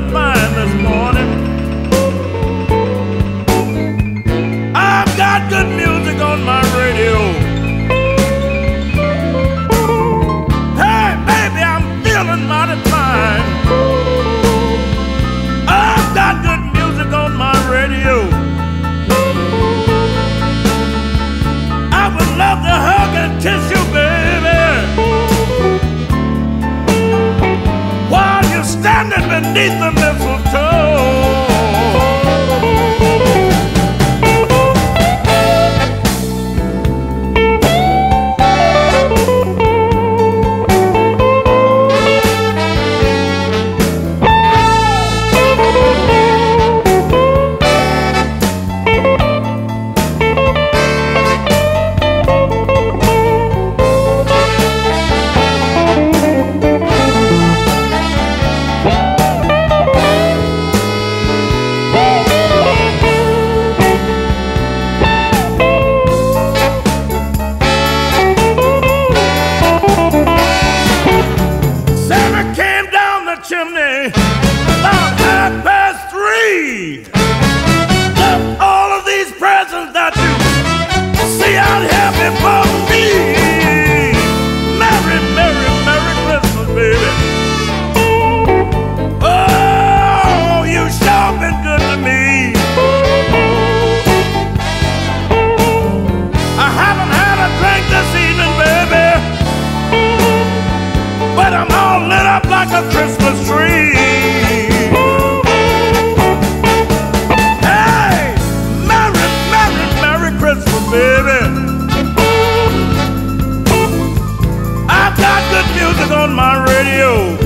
good this morning. Beneath the mistletoe. minute, about half past three. baby. I've got good music on my radio.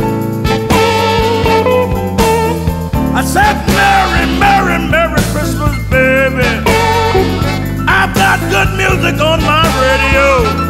I said, Merry, Merry, Merry Christmas, baby. I've got good music on my radio.